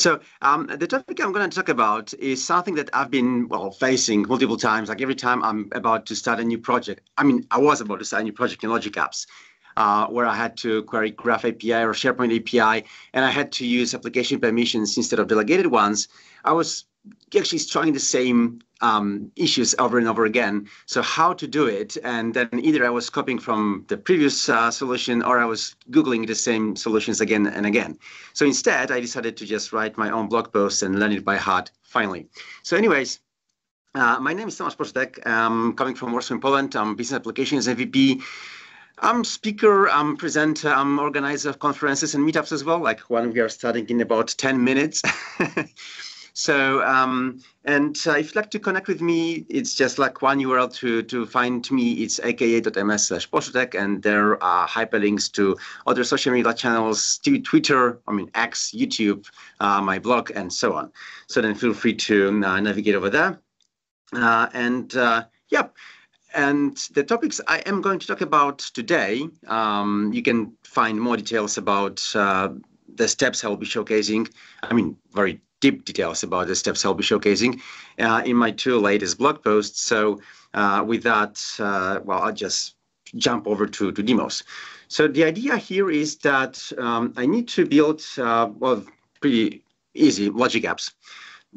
So um, the topic I'm going to talk about is something that I've been well facing multiple times. Like every time I'm about to start a new project. I mean, I was about to start a new project in Logic Apps, uh, where I had to query Graph API or SharePoint API, and I had to use application permissions instead of delegated ones. I was actually trying the same um, issues over and over again. So how to do it, and then either I was copying from the previous uh, solution or I was googling the same solutions again and again. So instead, I decided to just write my own blog post and learn it by heart finally. So, anyways. Uh, my name is Tomasz Poszytek. I'm coming from Warsaw in Poland. I'm business applications MVP. I'm speaker, I'm presenter, I'm organizer of conferences and meetups as well, like one we are starting in about 10 minutes. So, um, and uh, if you'd like to connect with me, it's just like one URL to, to find me. It's aka.ms slash and there are hyperlinks to other social media channels, to Twitter, I mean, X, YouTube, uh, my blog, and so on. So then feel free to uh, navigate over there. Uh, and uh, yep. And the topics I am going to talk about today, um, you can find more details about uh, the steps I will be showcasing. I mean, very deep details about the steps I'll be showcasing uh, in my two latest blog posts. So uh, with that, uh, well, I'll just jump over to, to demos. So the idea here is that um, I need to build, uh, well, pretty easy logic apps.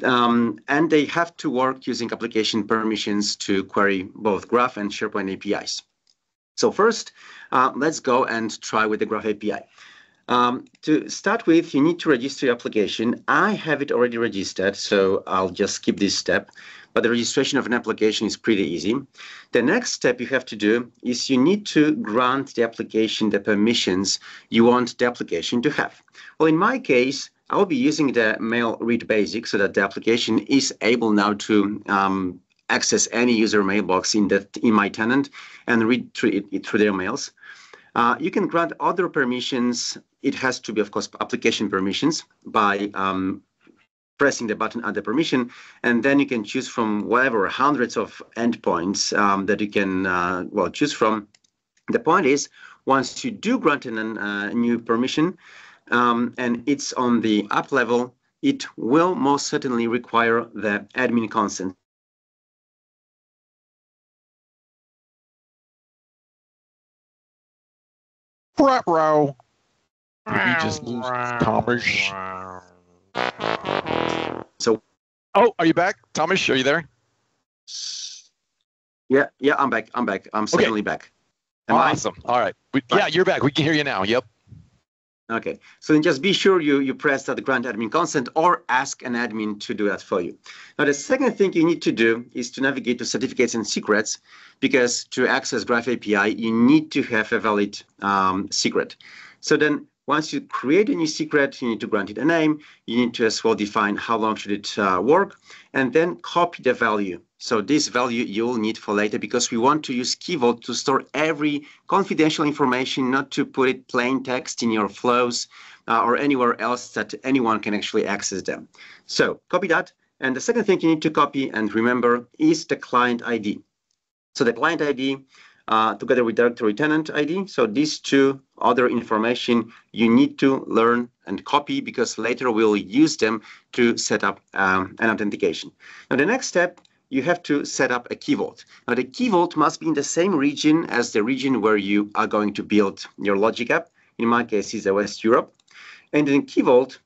Um, and they have to work using application permissions to query both Graph and SharePoint APIs. So first, uh, let's go and try with the Graph API. Um, to start with, you need to register your application. I have it already registered, so I'll just skip this step. But the registration of an application is pretty easy. The next step you have to do is you need to grant the application the permissions you want the application to have. Well, in my case, I'll be using the mail read basic so that the application is able now to um, access any user mailbox in that in my tenant and read through it, through their mails. Uh, you can grant other permissions it has to be, of course, application permissions by um, pressing the button the permission, and then you can choose from whatever hundreds of endpoints um, that you can uh, well choose from. The point is, once you do grant a uh, new permission, um, and it's on the app level, it will most certainly require the admin consent. Row. Did we just lose Thomas? So, oh, are you back, Thomas? Are you there? Yeah, yeah, I'm back. I'm back. I'm certainly okay. back. Am awesome. I? All right. We, yeah, you're back. We can hear you now. Yep. Okay. So then just be sure you, you press that grant admin consent or ask an admin to do that for you. Now, the second thing you need to do is to navigate to certificates and secrets because to access Graph API, you need to have a valid um, secret. So then once you create a new secret, you need to grant it a name. You need to as well define how long should it uh, work, and then copy the value. So this value you'll need for later because we want to use Key Vault to store every confidential information, not to put it plain text in your flows uh, or anywhere else that anyone can actually access them. So copy that. And the second thing you need to copy and remember is the client ID. So the client ID uh, together with directory tenant ID. So these two other information you need to learn and copy because later we'll use them to set up um, an authentication. Now the next step, you have to set up a key vault. Now the key vault must be in the same region as the region where you are going to build your logic app. In my case, is West Europe. And in key vault,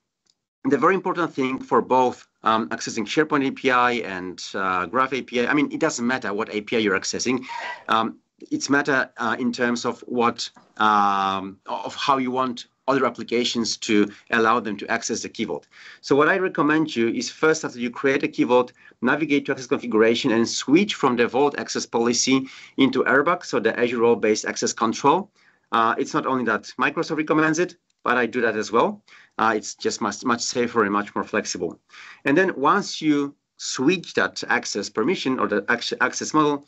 the very important thing for both um, accessing SharePoint API and uh, Graph API, I mean, it doesn't matter what API you're accessing. Um, it's matter uh, in terms of what um, of how you want other applications to allow them to access the Key Vault. So what I recommend you is first after you create a Key Vault, navigate to access configuration and switch from the Vault access policy into RBAC, so the Azure Role-Based Access Control. Uh, it's not only that Microsoft recommends it, but I do that as well. Uh, it's just much, much safer and much more flexible. And then once you switch that access permission or the access model,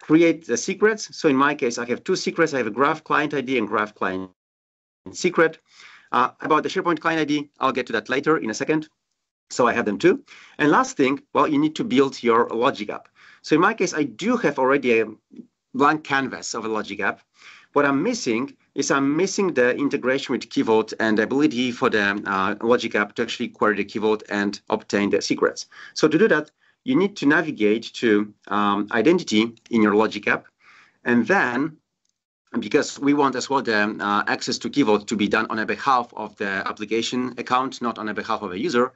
create the secrets. So in my case, I have two secrets. I have a graph client ID and graph client secret. Uh, about the SharePoint client ID, I'll get to that later in a second. So I have them too. And last thing, well, you need to build your logic app. So in my case, I do have already a blank canvas of a logic app. What I'm missing is I'm missing the integration with Key Vault and the ability for the uh, Logic app to actually query the Key Vault and obtain the secrets. So to do that, you need to navigate to um, identity in your Logic app. And then, because we want as well the uh, access to Key Vault to be done on a behalf of the application account, not on a behalf of a user,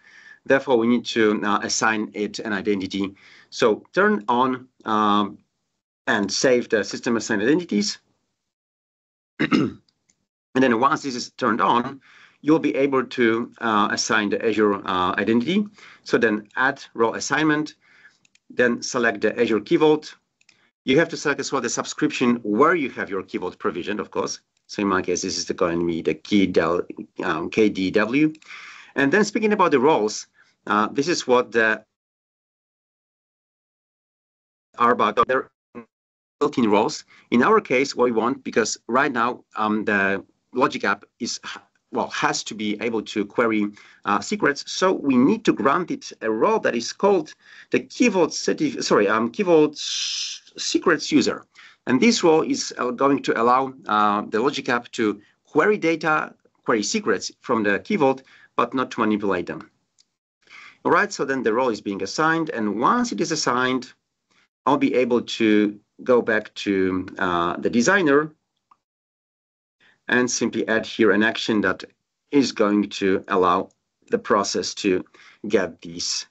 therefore we need to uh, assign it an identity. So turn on um, and save the system assigned identities and then once this is turned on, you'll be able to uh, assign the Azure uh, identity. So then add role assignment, then select the Azure Key Vault. You have to select as well the subscription where you have your Key Vault provisioned, of course. So in my case, this is going to be the key del, um, KDW. And then speaking about the roles, uh, this is what the RBAC, there built-in roles. In our case, what we want, because right now um, the Logic app is well has to be able to query uh, secrets, so we need to grant it a role that is called the Key Vault certif- sorry um, Key Vault secrets user, and this role is uh, going to allow uh, the Logic app to query data, query secrets from the Key Vault, but not to manipulate them. All right, so then the role is being assigned, and once it is assigned, I'll be able to go back to uh, the designer and simply add here an action that is going to allow the process to get these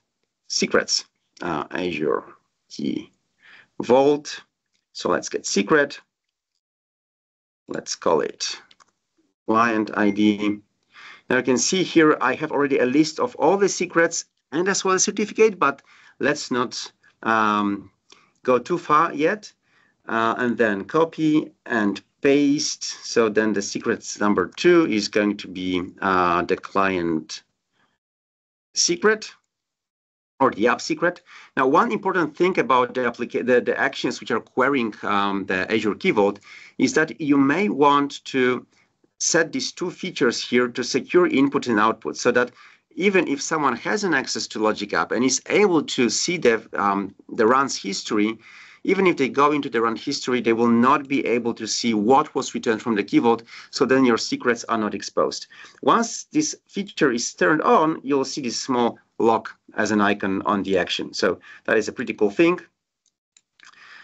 secrets. Uh, Azure Key Vault. So let's get secret. Let's call it client ID. Now you can see here I have already a list of all the secrets and as well as certificate, but let's not um, go too far yet uh, and then copy and paste. So then the secrets number two is going to be uh, the client secret or the app secret. Now, one important thing about the, the, the actions which are querying um, the Azure Key Vault is that you may want to set these two features here to secure input and output so that even if someone has an access to Logic App and is able to see the, um, the runs history, even if they go into the run history, they will not be able to see what was returned from the Key Vault, so then your secrets are not exposed. Once this feature is turned on, you'll see this small lock as an icon on the action. So that is a pretty cool thing.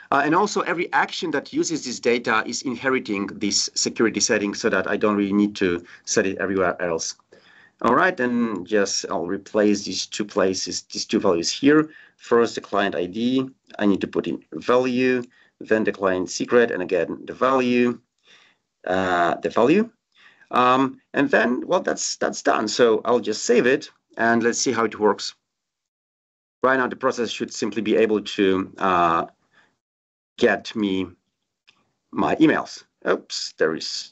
Uh, and also every action that uses this data is inheriting this security setting so that I don't really need to set it everywhere else. All right, and just I'll replace these two places, these two values here. First, the client ID. I need to put in value, then the client secret, and again, the value, uh, the value. Um, and then, well, that's that's done. So I'll just save it, and let's see how it works. Right now, the process should simply be able to uh, get me my emails. Oops, there is.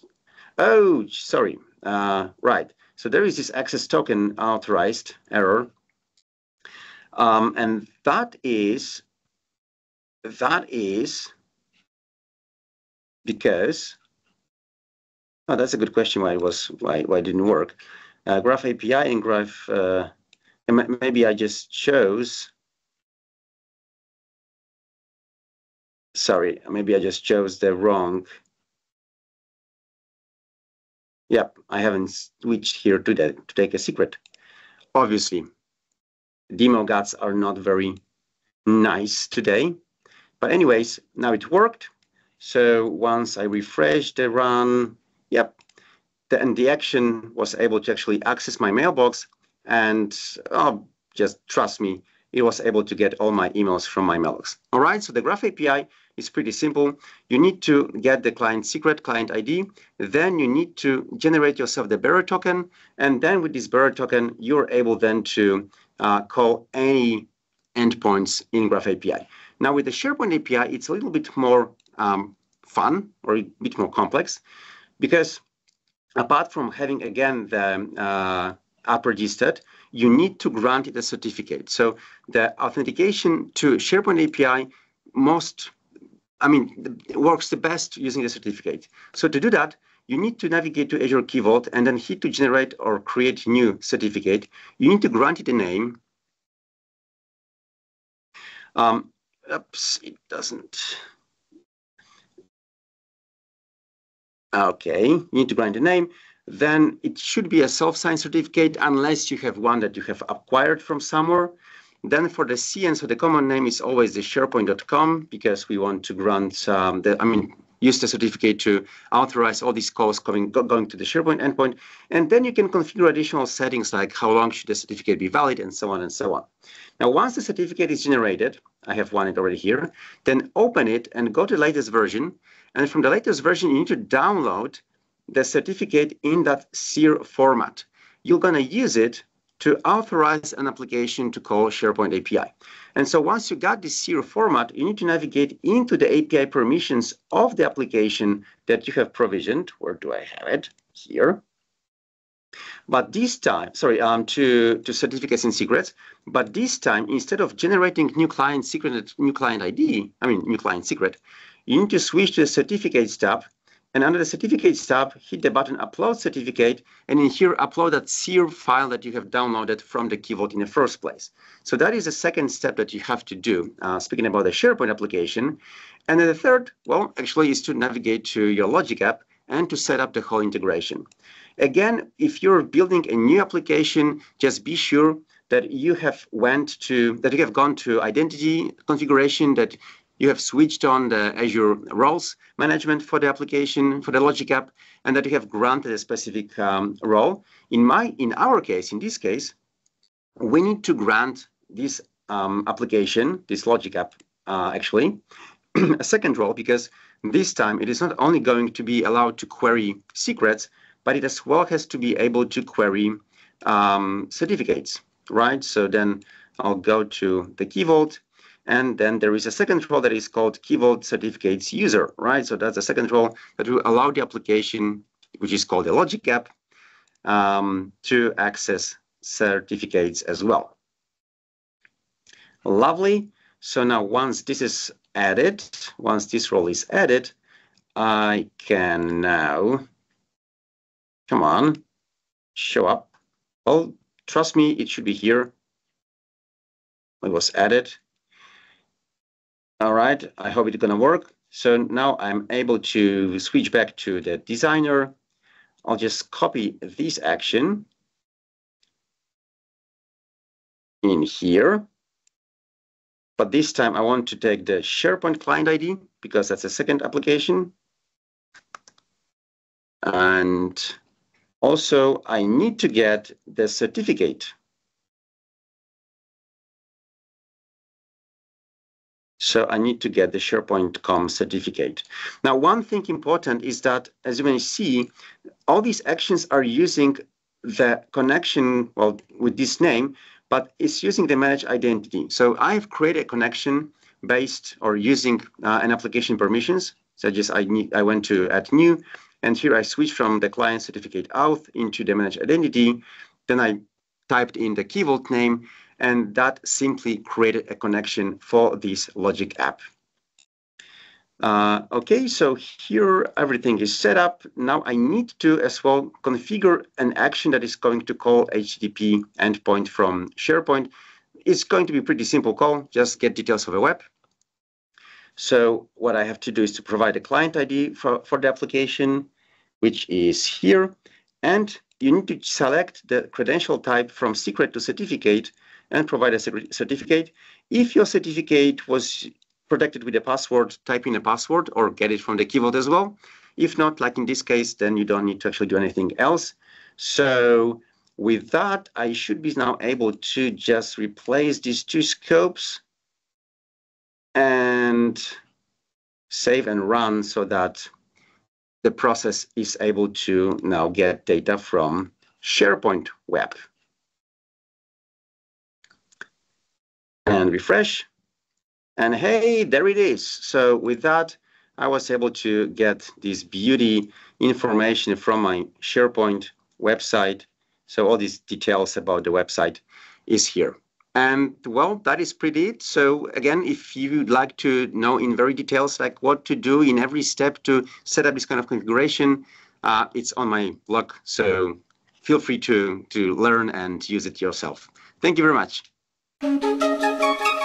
Oh, sorry. Uh, right. So there is this access token authorized error. Um, and that is, that is because, oh, that's a good question why it was, why, why it didn't work. Uh, Graph API and Graph, uh, maybe I just chose, sorry, maybe I just chose the wrong Yep, I haven't switched here to, that, to take a secret. Obviously, demo guts are not very nice today. But anyways, now it worked. So once I refreshed the run, yep, then the action was able to actually access my mailbox and oh, just trust me, it was able to get all my emails from my mailbox. All right, so the Graph API is pretty simple. You need to get the client secret, client ID. Then you need to generate yourself the bearer token. And then with this bearer token, you're able then to uh, call any endpoints in Graph API. Now with the SharePoint API, it's a little bit more um, fun or a bit more complex because apart from having, again, the uh, app registered, you need to grant it a certificate. So the authentication to SharePoint API most I mean, works the best using the certificate. So to do that, you need to navigate to Azure Key Vault and then hit to generate or create new certificate. You need to grant it a name. Um, oops, it doesn't. Okay, you need to grant a name. Then it should be a self-signed certificate unless you have one that you have acquired from somewhere. Then for the CN, so the common name is always the sharepoint.com because we want to grant um, the, I mean, use the certificate to authorize all these calls coming, go, going to the SharePoint endpoint. And then you can configure additional settings like how long should the certificate be valid and so on and so on. Now, once the certificate is generated, I have one it already here, then open it and go to the latest version. And from the latest version, you need to download the certificate in that CER format. You're going to use it to authorize an application to call SharePoint API. And so once you got this CER format, you need to navigate into the API permissions of the application that you have provisioned. Where do I have it? Here. But this time, sorry, um, to, to certificates and secrets, but this time, instead of generating new client secret, new client ID, I mean, new client secret, you need to switch to the certificates tab and under the certificates tab, hit the button upload certificate, and in here, upload that CER file that you have downloaded from the Key Vault in the first place. So that is the second step that you have to do, uh, speaking about the SharePoint application. And then the third, well, actually is to navigate to your Logic app and to set up the whole integration. Again, if you're building a new application, just be sure that you have went to that you have gone to identity configuration that you have switched on the Azure roles management for the application, for the Logic app, and that you have granted a specific um, role. In my, in our case, in this case, we need to grant this um, application, this Logic app, uh, actually, a second role because this time it is not only going to be allowed to query secrets, but it as well has to be able to query um, certificates, right? So then I'll go to the Key Vault and then there is a second role that is called Key Vault Certificates User, right? So that's a second role that will allow the application, which is called a Logic app, um, to access certificates as well. Lovely. So now once this is added, once this role is added, I can now, come on, show up. Oh, trust me, it should be here. It was added. All right, I hope it's gonna work. So now I'm able to switch back to the designer. I'll just copy this action in here. But this time I want to take the SharePoint client ID because that's a second application. And also I need to get the certificate So I need to get the SharePoint.com certificate. Now, one thing important is that, as you may see, all these actions are using the connection, well, with this name, but it's using the managed identity. So I've created a connection based or using uh, an application permissions, such as I, need, I went to add new, and here I switch from the client certificate auth into the managed identity. Then I typed in the Key Vault name, and that simply created a connection for this Logic app. Uh, okay, so here everything is set up. Now I need to as well configure an action that is going to call HTTP endpoint from SharePoint. It's going to be a pretty simple call, just get details of a web. So what I have to do is to provide a client ID for, for the application, which is here. And you need to select the credential type from secret to certificate and provide a certificate. If your certificate was protected with a password, type in a password or get it from the Key Vault as well. If not, like in this case, then you don't need to actually do anything else. So with that, I should be now able to just replace these two scopes and save and run so that the process is able to now get data from SharePoint Web. And refresh. And hey, there it is. So with that, I was able to get this beauty information from my SharePoint website. So all these details about the website is here. And well, that is pretty it. So again, if you'd like to know in very details, like what to do in every step to set up this kind of configuration, uh, it's on my blog. So feel free to, to learn and use it yourself. Thank you very much. Thank you.